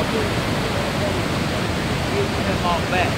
couple years off back.